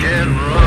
get run.